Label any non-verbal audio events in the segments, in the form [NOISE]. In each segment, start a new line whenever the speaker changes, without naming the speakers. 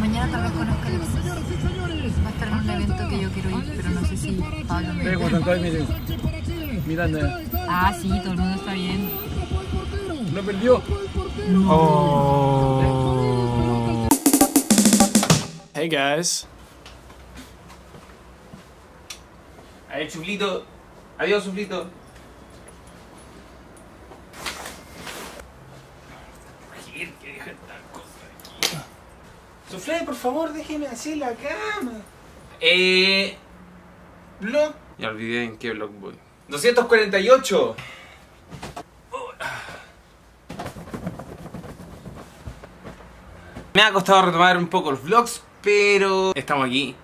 Mañana tal vez conozca Va a estar en un evento que yo quiero ir, pero no sé si Pablo me.
Miranda.
Ah, sí, todo el mundo está bien.
Lo perdió.
Oh. Hey guys.
Ahí, chuflito. Adiós, chuflito. Joder, que deja esta cosa aquí. Suflé, por favor, déjeme hacer la cama. Eh. Blog. Ya olvidé en qué blog voy. 248. Me ha costado retomar un poco los vlogs, pero estamos aquí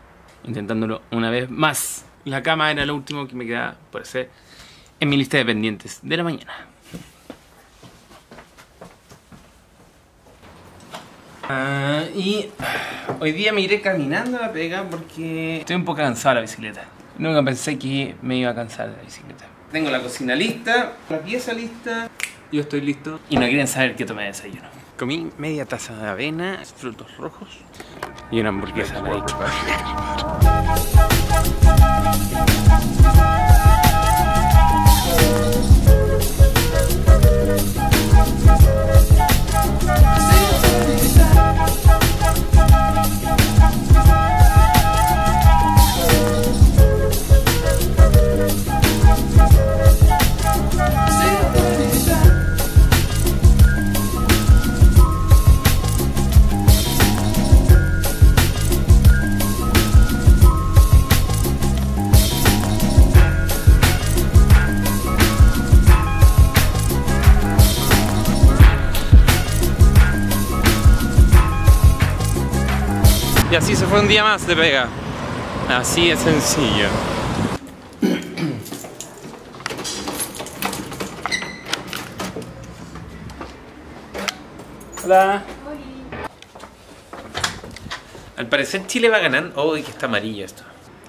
intentándolo una vez más. La cama era lo último que me quedaba por hacer en mi lista de pendientes de la mañana. Ah, y hoy día me iré caminando a la pega porque estoy un poco cansado de la bicicleta. Nunca pensé que me iba a cansar de la bicicleta. Tengo la cocina lista, la pieza lista, yo estoy listo. Y no quieren saber qué tomé de desayuno. Comí media taza de avena, frutos rojos y una hamburguesa Y así se fue un día más de pega. Así es sencillo. [COUGHS] Hola. Al parecer Chile va ganando. Oh, que está amarillo esto.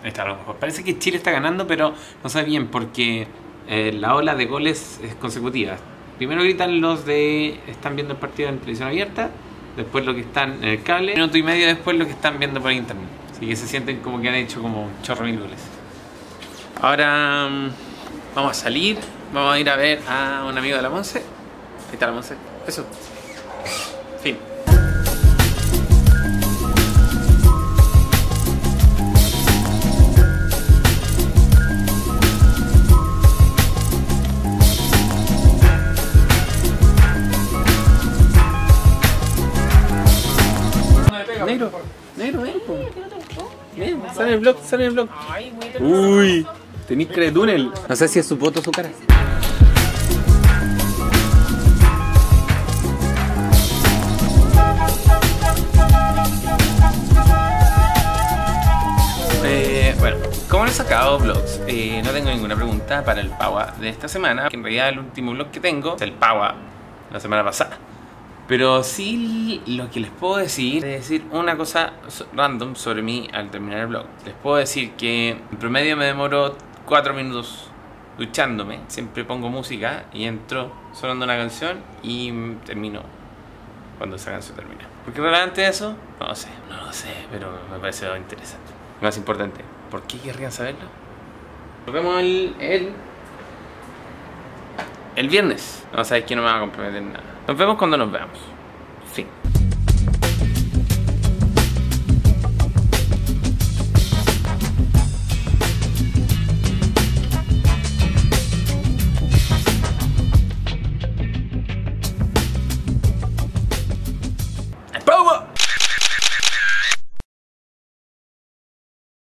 Ahí está, a lo mejor. Parece que Chile está ganando, pero no sé bien porque eh, la ola de goles es consecutiva. Primero gritan los de. Están viendo el partido en televisión abierta. Después lo que están en el cable. Minuto y medio después lo que están viendo por internet. Así que se sienten como que han hecho como chorro mil goles. Ahora mm, vamos a salir. Vamos a ir a ver a un amigo de la Monse. Ahí está la Monse. Eso. Fin. Negro, negro, ven, po. Ven, sale el vlog, sale el vlog. Uy, de túnel. No sé si es su foto o su cara. Eh, bueno, como no he sacado vlogs, eh, no tengo ninguna pregunta para el Paua de esta semana. Que en realidad el último vlog que tengo es el Paua la semana pasada. Pero sí lo que les puedo decir es decir una cosa random sobre mí al terminar el vlog. Les puedo decir que en promedio me demoro 4 minutos duchándome. Siempre pongo música y entro sonando una canción y termino cuando esa canción termina. ¿Por qué relevante eso? No lo sé, no lo sé, pero me parece interesante. Más importante, ¿por qué querrían saberlo? Nos vemos el, el, el viernes. No sabes que no me va a comprometer nada. Nos vemos cuando nos veamos.